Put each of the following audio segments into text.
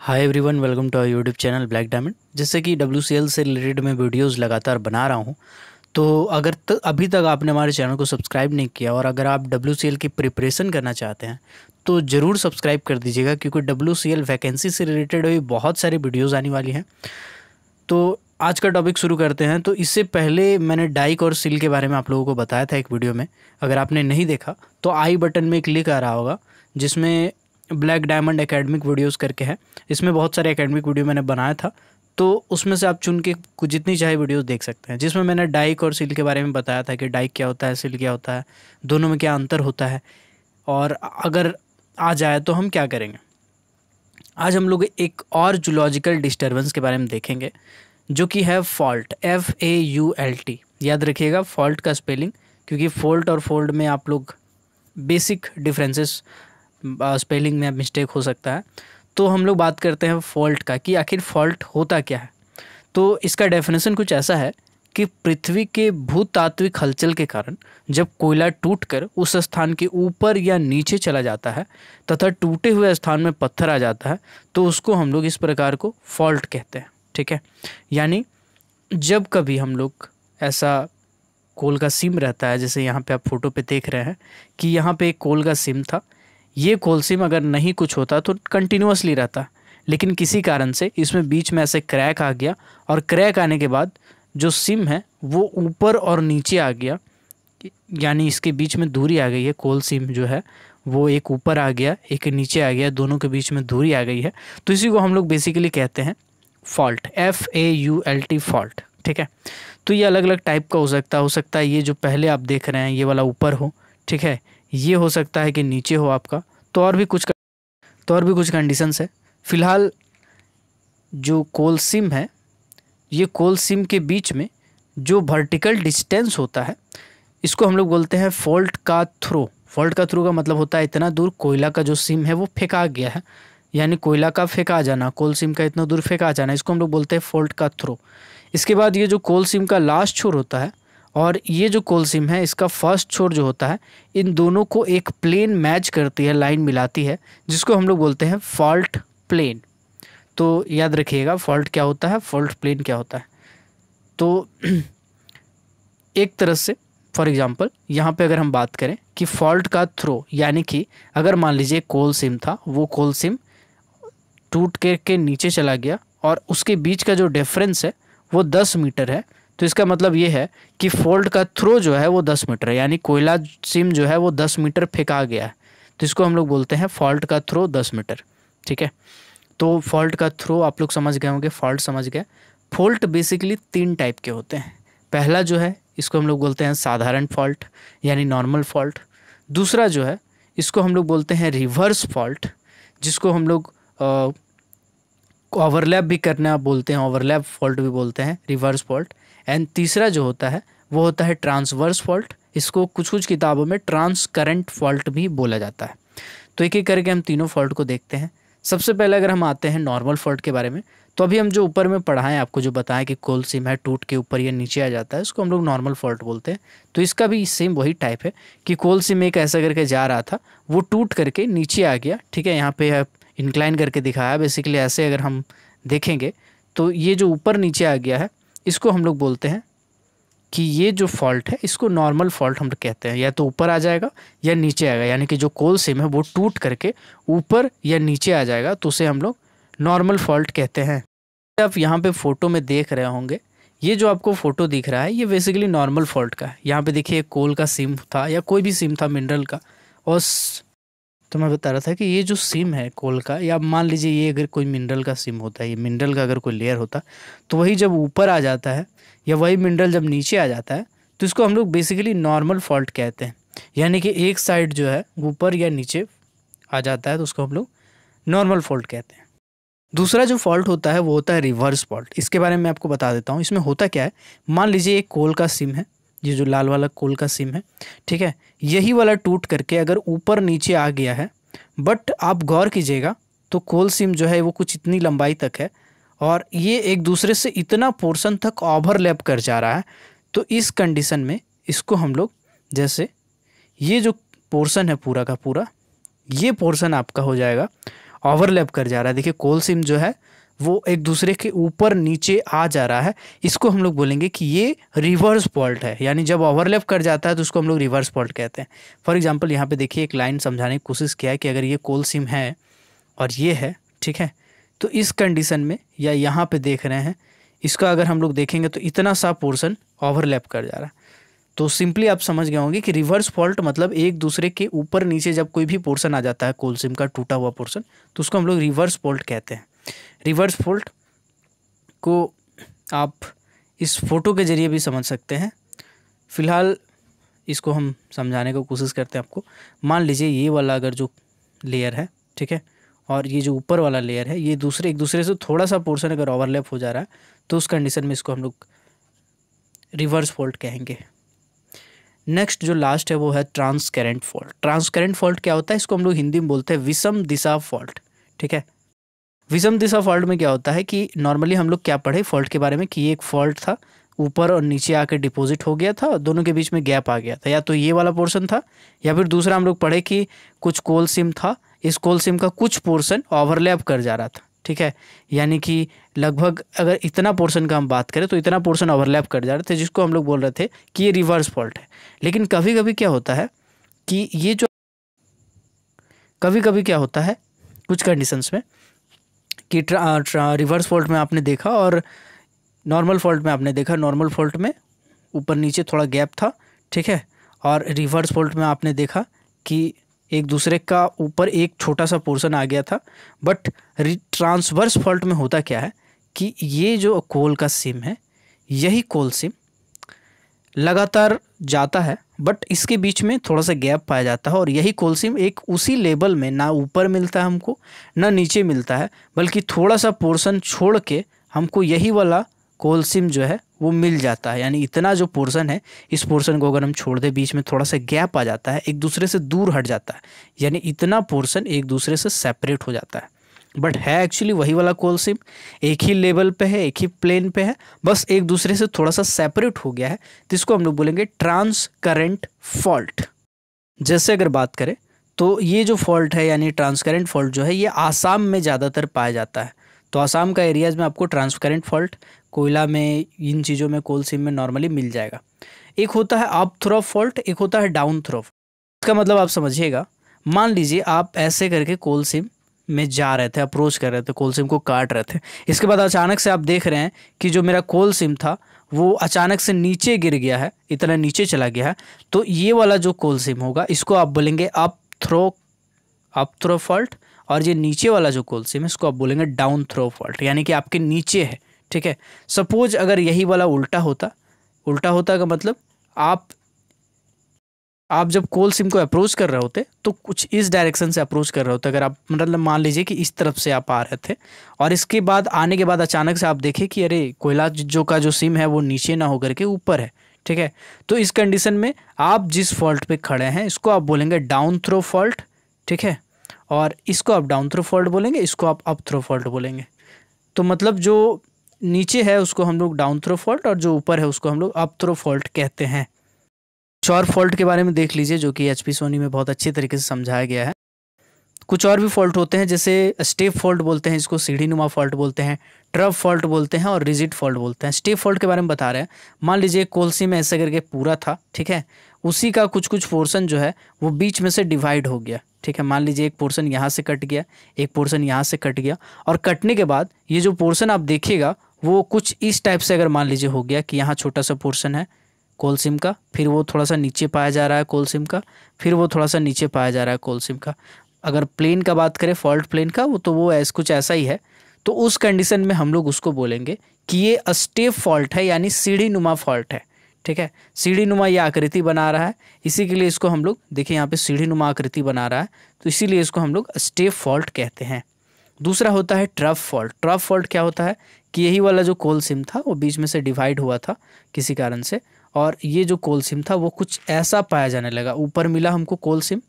Hi everyone welcome to our YouTube channel Black Diamond जैसे कि W से related मैं वीडियोस लगातार बना रहा हूँ तो अगर त, अभी तक आपने हमारे चैनल को सब्सक्राइब नहीं किया और अगर आप WCL की प्रिपरेशन करना चाहते हैं तो ज़रूर सब्सक्राइब कर दीजिएगा क्योंकि डब्ल्यू वैकेंसी से रिलेटेड अभी बहुत सारी वीडियोज़ आने वाली हैं। तो आज का टॉपिक शुरू करते हैं। तो इससे पहले मैंने डाइक और सिल के बारे में आप लोगों को बताया था एक वीडियो में। अगर आपने नहीं देखा तो आई बटन में एक लिंक आ रहा होगा जिसमें ब्लैक डायमंड एकेडमिक वीडियोस करके है। इसमें बहुत सारे एकेडमिक वीडियो मैंने बनाया था। तो उसमें से आप चुन के कुछ जितनी चाहे वीडियोस देख सकते हैं। जिसमें मैंने डाइक और सिल के बारे में बताया था कि डाइक क्या होता है सिल क्या होता है, दोनों में क्या अंतर होता है। और अगर आ जाए तो हम क्या करेंगे? आज हम लोग एक और जूलॉजिकल डिस्टर्बेंस के बारे में देखेंगे, जो कि है fault F A U L T याद रखिएगा फॉल्ट का स्पेलिंग क्योंकि फोल्ट और फोल्ड में आप लोग बेसिक डिफरेंसेस स्पेलिंग में मिस्टेक हो सकता है। तो हम लोग बात करते हैं फॉल्ट का कि आखिर फॉल्ट होता क्या है। तो इसका डेफिनेशन कुछ ऐसा है कि पृथ्वी के भूतात्विक हलचल के कारण जब कोयला टूटकर उस स्थान के ऊपर या नीचे चला जाता है तथा टूटे हुए स्थान में पत्थर आ जाता है तो उसको हम लोग इस प्रकार को फॉल्ट कहते हैं, ठीक है? यानी जब कभी हम लोग ऐसा कोल का सिम रहता है, जैसे यहाँ पे आप फ़ोटो पे देख रहे हैं कि यहाँ पे एक कोल का सिम था ये कोल सिम अगर नहीं कुछ होता तो कंटिन्यूसली रहता। लेकिन किसी कारण से इसमें बीच में ऐसे क्रैक आ गया और क्रैक आने के बाद जो सिम है, वो ऊपर और नीचे आ गया। यानी इसके बीच में दूरी आ गई है कोल सिम जो है, वो एक ऊपर आ गया, एक नीचे आ गया, दोनों के बीच में दूरी आ गई है। तो इसी को हम लोग बेसिकली कहते हैं fault F A U L T fault ठीक है? तो ये अलग अलग टाइप का हो सकता हो सकता है ये जो पहले आप देख रहे हैं, ये वाला ऊपर हो, ठीक है? ये हो सकता है कि नीचे हो आपका तो और भी कुछ तो और भी कुछ कंडीशंस है। फ़िलहाल जो कोल सिम है, ये कोल सिम के बीच में जो वर्टिकल डिस्टेंस होता है, इसको हम लोग बोलते हैं फॉल्ट का थ्रो फॉल्ट का थ्रो का मतलब होता है इतना दूर कोयला का जो सिम है वो फेंका गया है। यानी कोयला का फेंका जाना कोल सिम का इतना दूर फेंका जाना, इसको हम लोग बोलते हैं फॉल्ट का थ्रो इसके बाद ये जो कोल सिम का लास्ट छोर होता है और ये जो कोल सिम है, इसका फ़र्स्ट छोर जो होता है, इन दोनों को एक प्लेन मैच करती है लाइन मिलाती है, जिसको हम लोग बोलते हैं फॉल्ट प्लेन तो याद रखिएगा फॉल्ट क्या होता है फॉल्ट प्लेन क्या होता है? तो एक तरह से फॉर एग्जांपल यहाँ पे अगर हम बात करें कि फॉल्ट का थ्रो यानी कि अगर मान लीजिए कोल सिम था, वो कोल सिम टूट के के नीचे चला गया और उसके बीच का जो डिफरेंस है, वो दस मीटर है तो इसका मतलब ये है कि फोल्ड का थ्रो जो है वो दस मीटर है, यानी कोयला सिम जो है वो दस मीटर फेंका गया है। तो इसको हम लोग बोलते हैं फॉल्ट का थ्रो दस मीटर, ठीक है? तो फॉल्ट का थ्रो आप लोग समझ गए होंगे, फॉल्ट समझ गए। फॉल्ट बेसिकली तीन टाइप के होते हैं। पहला जो है, इसको हम लोग बोलते हैं साधारण फॉल्ट, यानी नॉर्मल फॉल्ट। दूसरा जो है, इसको हम लोग बोलते हैं रिवर्स फॉल्ट, जिसको हम लोग ओवरलैप भी करना बोलते हैं, ओवरलैप फॉल्ट भी बोलते हैं, रिवर्स फॉल्ट। एंड तीसरा जो होता है, वो होता है ट्रांसवर्स फॉल्ट इसको कुछ कुछ किताबों में ट्रांस करंट फॉल्ट भी बोला जाता है। तो एक एक करके हम तीनों फॉल्ट को देखते हैं। सबसे पहले अगर हम आते हैं नॉर्मल फॉल्ट के बारे में तो अभी हम जो ऊपर में पढ़ाएँ, आपको जो बताएँ कि कोल सिम है, टूट के ऊपर या नीचे आ जाता है, उसको हम लोग नॉर्मल फॉल्ट बोलते हैं। तो इसका भी सेम वही टाइप है कि कोल सिम एक ऐसा करके जा रहा था, वो टूट करके नीचे आ गया। ठीक है, यहाँ पे इंक्लाइन करके दिखाया। बेसिकली ऐसे अगर हम देखेंगे तो ये जो ऊपर नीचे आ गया है इसको हम लोग बोलते हैं कि ये जो फॉल्ट है, इसको नॉर्मल फॉल्ट हम कहते हैं। या तो ऊपर आ जाएगा या नीचे आएगा। यानी कि जो कोल सिम है, वो टूट करके ऊपर या नीचे आ जाएगा तो उसे हम लोग नॉर्मल फॉल्ट कहते हैं। आप यहाँ पे फ़ोटो में देख रहे होंगे। ये जो आपको फ़ोटो दिख रहा है, ये बेसिकली नॉर्मल फॉल्ट का है। यहाँ पे देखिए कोल का सिम था या कोई भी सिम था, मिनरल का। और तो मैं बता रहा था कि ये जो सिम है कोल का, या मान लीजिए ये अगर कोई मिनरल का सिम होता है, ये मिनरल का अगर कोई लेयर होता तो वही जब ऊपर आ जाता है, या वही मिनरल जब नीचे आ जाता है तो इसको हम लोग बेसिकली नॉर्मल फॉल्ट कहते हैं। यानी कि एक साइड जो है, ऊपर या नीचे आ जाता है तो उसको हम लोग नॉर्मल फॉल्ट कहते हैं। दूसरा जो फॉल्ट होता है, वो होता है रिवर्स फॉल्ट इसके बारे में मैं आपको बता देता हूँ। इसमें होता क्या है? मान लीजिए एक कोल का सिम है ये जो लाल वाला कोल का सिम है, ठीक है? यही वाला टूट करके अगर ऊपर नीचे आ गया है बट आप गौर कीजिएगा तो कोल सिम जो है वो कुछ इतनी लंबाई तक है और ये एक दूसरे से इतना पोर्शन तक ओवरलैप कर जा रहा है तो इस कंडीशन में इसको हम लोग जैसे ये जो पोर्शन है पूरा का पूरा, ये पोर्शन आपका हो जाएगा ओवरलैप कर जा रहा है। देखिए, कोल सिम जो है वो एक दूसरे के ऊपर नीचे आ जा रहा है। इसको हम लोग बोलेंगे कि ये रिवर्स फॉल्ट है। यानी जब ओवरलैप कर जाता है तो उसको हम लोग रिवर्स फॉल्ट कहते हैं। फॉर एग्जांपल यहाँ पे देखिए एक लाइन समझाने की कोशिश किया है कि अगर ये कोल सिम है और ये है, ठीक है? तो इस कंडीशन में या यहाँ पे देख रहे हैं, इसका अगर हम लोग देखेंगे तो इतना सा पोर्सन ओवरलैप कर जा रहा है। तो सिंपली आप समझ गए होंगे कि रिवर्स फॉल्ट मतलब एक दूसरे के ऊपर नीचे जब कोई भी पोर्सन आ जाता है कोल सिम का टूटा हुआ पोर्सन तो उसको हम लोग रिवर्स फॉल्ट कहते हैं। रिवर्स फॉल्ट को आप इस फ़ोटो के ज़रिए भी समझ सकते हैं। फ़िलहाल इसको हम समझाने की कोशिश करते हैं आपको। मान लीजिए ये वाला अगर जो लेयर है, ठीक है? और ये जो ऊपर वाला लेयर है, ये दूसरे, एक दूसरे से थोड़ा सा पोर्शन अगर ओवरलैप हो जा रहा है तो उस कंडीशन में इसको हम लोग रिवर्स फॉल्ट कहेंगे। नेक्स्ट जो लास्ट है, वो है ट्रांसकरेंट फॉल्ट ट्रांसकरेंट फॉल्ट क्या होता है? इसको हम लोग हिंदी में बोलते हैं विषम दिशा फॉल्ट ठीक है? विषम दिशा फॉल्ट में क्या होता है कि नॉर्मली हम लोग क्या पढ़े, फॉल्ट के बारे में कि ये एक फॉल्ट था, ऊपर और नीचे आकर डिपॉजिट हो गया था, दोनों के बीच में गैप आ गया था। या तो ये वाला पोर्शन था, या फिर दूसरा हम लोग पढ़े कि कुछ कोल सिम था, इस कोल सिम का कुछ पोर्शन ओवरलैप कर जा रहा था, ठीक है? यानी कि लगभग अगर इतना पोर्शन का हम बात करें तो इतना पोर्शन ओवरलैप कर जा रहे थे, जिसको हम लोग बोल रहे थे कि ये रिवर्स फॉल्ट है। लेकिन कभी कभी क्या होता है कि ये जो कभी कभी क्या होता है, कुछ कंडीशंस में कि रिवर्स फॉल्ट में आपने देखा और नॉर्मल फॉल्ट में आपने देखा। नॉर्मल फॉल्ट में ऊपर नीचे थोड़ा गैप था, ठीक है? और रिवर्स फॉल्ट में आपने देखा कि एक दूसरे का ऊपर एक छोटा सा पोर्शन आ गया था। बट ट्रांसवर्स फॉल्ट में होता क्या है कि ये जो कोल का सिम है, यही कोल सिम लगातार जाता है बट इसके बीच में थोड़ा सा गैप पाया जाता है और यही कोल सिम एक उसी लेवल में ना ऊपर मिलता है हमको, ना नीचे मिलता है, बल्कि थोड़ा सा पोर्शन छोड़ के हमको यही वाला कोल सिम जो है, वो मिल जाता है। यानी इतना जो पोर्शन है, इस पोर्शन को अगर हम छोड़ दें, बीच में थोड़ा सा गैप आ जाता है, एक दूसरे से दूर हट जाता है। यानी इतना पोर्शन एक दूसरे से सेपरेट हो जाता है। बट है एक्चुअली वही वाला कोल सिम एक ही लेवल पे है, एक ही प्लेन पे है, बस एक दूसरे से थोड़ा सा सेपरेट हो गया है इसको हम लोग बोलेंगे ट्रांस करेंट फॉल्ट जैसे अगर बात करें तो ये जो फॉल्ट है, यानी ट्रांसकरेंट फॉल्ट जो है, ये आसाम में ज़्यादातर पाया जाता है। तो आसाम का एरियाज़ में आपको ट्रांसकरेंट फॉल्ट कोयला में, इन चीज़ों में कोल सिम में नॉर्मली मिल जाएगा। एक होता है अप थ्रो फॉल्ट एक होता है डाउन थ्रो इसका मतलब आप समझिएगा, मान लीजिए आप ऐसे करके कोल सिम में जा रहे थे अप्रोच कर रहे थे कोल सिम को काट रहे थे। इसके बाद अचानक से आप देख रहे हैं कि जो मेरा कोल सिम था, वो अचानक से नीचे गिर गया है, इतना नीचे चला गया है। तो ये वाला जो कोल सिम होगा, इसको आप बोलेंगे up throw up throw fault और ये नीचे वाला जो कोल सिम है, इसको आप बोलेंगे डाउन थ्रो फॉल्ट यानी कि आपके नीचे है, ठीक है? सपोज़ अगर यही वाला उल्टा होता उल्टा होता का मतलब आप आप जब कोल सिम को अप्रोच कर रहे होते तो कुछ इस डायरेक्शन से अप्रोच कर रहे होते। अगर आप मतलब मान लीजिए कि इस तरफ़ से आप आ रहे थे, और इसके बाद, आने के बाद अचानक से आप देखें कि अरे, कोयला जो का जो सिम है, वो नीचे ना होकर के ऊपर है, ठीक है? तो इस कंडीशन में आप जिस फॉल्ट पे खड़े हैं, इसको आप बोलेंगे डाउन थ्रो फॉल्ट ठीक है? और इसको आप डाउन थ्रो फॉल्ट बोलेंगे, इसको आप अप थ्रो फॉल्ट बोलेंगे। तो मतलब जो नीचे है, उसको हम लोग डाउन थ्रो फॉल्ट और जो ऊपर है, उसको हम लोग अप थ्रो फॉल्ट कहते हैं। कुछ और फॉल्ट के बारे में देख लीजिए, जो कि एच पी सोनी में बहुत अच्छे तरीके से समझाया गया है। कुछ और भी फॉल्ट होते हैं, जैसे स्टेप फॉल्ट बोलते हैं, इसको सीढ़ी नुमा फॉल्ट बोलते हैं, ट्रफ फॉल्ट बोलते हैं और रिजिट फॉल्ट बोलते हैं। स्टेप फॉल्ट के बारे में बता रहे हैं। मान लीजिए कोलसी में ऐसे करके पूरा था, ठीक है? उसी का कुछ कुछ पोर्सन जो है, वो बीच में से डिवाइड हो गया, ठीक है? मान लीजिए एक पोर्सन यहाँ से कट गया, एक पोर्सन यहाँ से कट गया और कटने के बाद ये जो पोर्सन आप देखिएगा, वो कुछ इस टाइप से अगर मान लीजिए हो गया कि यहाँ छोटा सा पोर्सन है कोल सिम का, फिर वो थोड़ा सा नीचे पाया जा रहा है कोल सिम का, फिर वो थोड़ा सा नीचे पाया जा रहा है कोल सिम का। अगर प्लेन का बात करें फॉल्ट प्लेन का, वो तो वो ऐस, कुछ ऐसा ही है। तो उस कंडीशन में हम लोग उसको बोलेंगे कि ये अस्टेप फॉल्ट है, यानी सीढ़ी नुमा फॉल्ट है, ठीक है? सीढ़ी नुमा ये आकृति बना रहा है, इसी के लिए इसको हम लोग, देखिए यहाँ पे सीढ़ी नुमा आकृति बना रहा है तो इसीलिए इसको हम लोग स्टेप फॉल्ट कहते हैं। दूसरा होता है ट्रफ फॉल्ट ट्रफ फॉल्ट क्या होता है कि यही वाला जो कोल सिम था, वो बीच में से डिवाइड हुआ था, किसी कारण से। और ये जो कोल सिम था, वो कुछ ऐसा पाया जाने लगा। ऊपर मिला हमको कोल सिम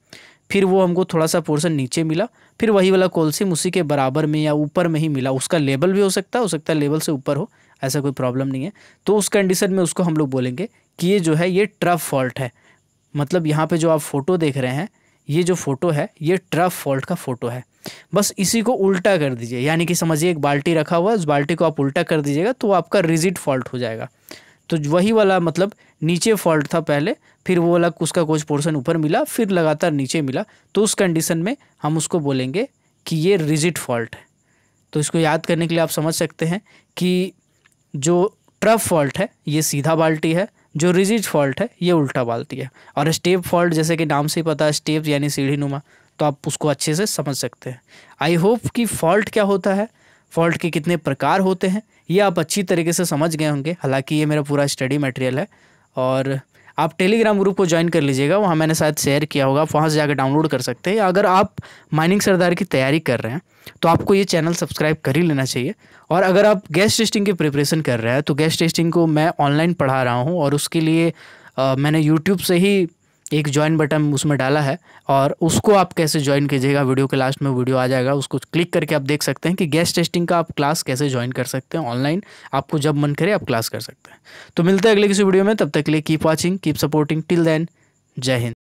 फिर वो हमको थोड़ा सा पोर्शन नीचे मिला, फिर वही वाला कोल सिम उसी के बराबर में या ऊपर में ही मिला। उसका लेबल भी हो सकता है, हो सकता है लेबल से ऊपर हो, ऐसा कोई प्रॉब्लम नहीं है। तो उस कंडीशन में उसको हम लोग बोलेंगे कि ये जो है, ये ट्रफ फॉल्ट है। मतलब यहाँ पे जो आप फ़ोटो देख रहे हैं, ये जो फ़ोटो है, ये ट्रफ फॉल्ट का फ़ोटो है। बस इसी को उल्टा कर दीजिए। यानी कि समझिए एक बाल्टी रखा हुआ है, उस बाल्टी को आप उल्टा कर दीजिएगा तो आपका रिजिट फॉल्ट हो जाएगा। तो वही वाला मतलब नीचे फॉल्ट था पहले, फिर वो वाला उसका कुछ पोर्शन ऊपर मिला, फिर लगातार नीचे मिला तो उस कंडीशन में हम उसको बोलेंगे कि ये रिजिट फॉल्ट है। तो इसको याद करने के लिए आप समझ सकते हैं कि जो ट्रफ फॉल्ट है, ये सीधा बाल्टी है, जो रिजिट फॉल्ट है, ये उल्टा बाल्टी है। और स्टेप फॉल्ट जैसे कि नाम से ही पता है स्टेप यानी सीढ़ी नुमा तो आप उसको अच्छे से समझ सकते हैं। आई होप कि फॉल्ट क्या होता है? फॉल्ट के कितने प्रकार होते हैं? ये आप अच्छी तरीके से समझ गए होंगे। हालाँकि ये मेरा पूरा स्टडी मटेरियल है और आप टेलीग्राम ग्रुप को ज्वाइन कर लीजिएगा। वहाँ मैंने शायद शेयर किया होगा। आप वहाँ से जाकर डाउनलोड कर सकते हैं। अगर आप माइनिंग सरदार की तैयारी कर रहे हैं तो आपको ये चैनल सब्सक्राइब कर ही लेना चाहिए। और अगर आप गैस टेस्टिंग की प्रिपरेशन कर रहे हैं तो गैस टेस्टिंग को मैं ऑनलाइन पढ़ा रहा हूँ और उसके लिए आ, मैंने यूट्यूब से ही एक ज्वाइन बटन उसमें डाला है और उसको आप कैसे ज्वाइन कीजिएगा वीडियो के लास्ट में वीडियो आ जाएगा, उसको क्लिक करके आप देख सकते हैं कि गैस टेस्टिंग का आप क्लास कैसे ज्वाइन कर सकते हैं ऑनलाइन आपको जब मन करे आप क्लास कर सकते हैं। तो मिलते हैं अगले किसी वीडियो में, तब तक के लिए keep watching keep supporting till then जय हिंद।